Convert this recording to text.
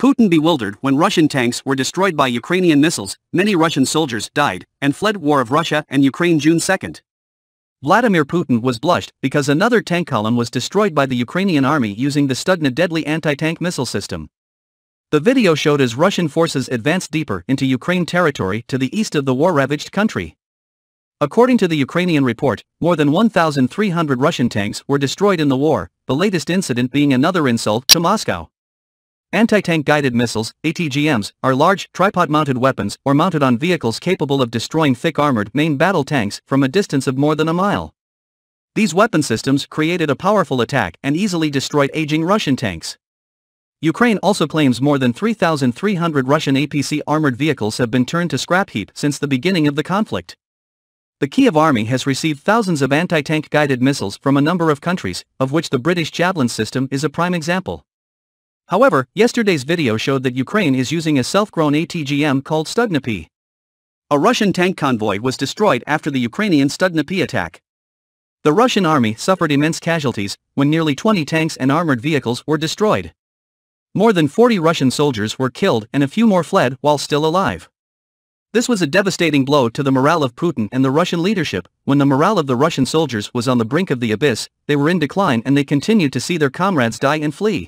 Putin bewildered when Russian tanks were destroyed by Ukrainian missiles, many Russian soldiers died and fled War of Russia and Ukraine June 2. Vladimir Putin was blushed because another tank column was destroyed by the Ukrainian army using the Stugna deadly anti-tank missile system. The video showed as Russian forces advanced deeper into Ukraine territory to the east of the war-ravaged country. According to the Ukrainian report, more than 1,300 Russian tanks were destroyed in the war, the latest incident being another insult to Moscow. Anti-tank guided missiles, ATGMs, are large, tripod-mounted weapons or mounted on vehicles capable of destroying thick armored main battle tanks from a distance of more than a mile. These weapon systems created a powerful attack and easily destroyed aging Russian tanks. Ukraine also claims more than 3,300 Russian APC armored vehicles have been turned to scrap heap since the beginning of the conflict. The Kiev army has received thousands of anti-tank guided missiles from a number of countries, of which the British Javelin system is a prime example. However, yesterday's video showed that Ukraine is using a self-grown ATGM called Stugna A Russian tank convoy was destroyed after the Ukrainian Stugna P attack. The Russian army suffered immense casualties when nearly 20 tanks and armored vehicles were destroyed. More than 40 Russian soldiers were killed and a few more fled while still alive. This was a devastating blow to the morale of Putin and the Russian leadership. When the morale of the Russian soldiers was on the brink of the abyss, they were in decline and they continued to see their comrades die and flee.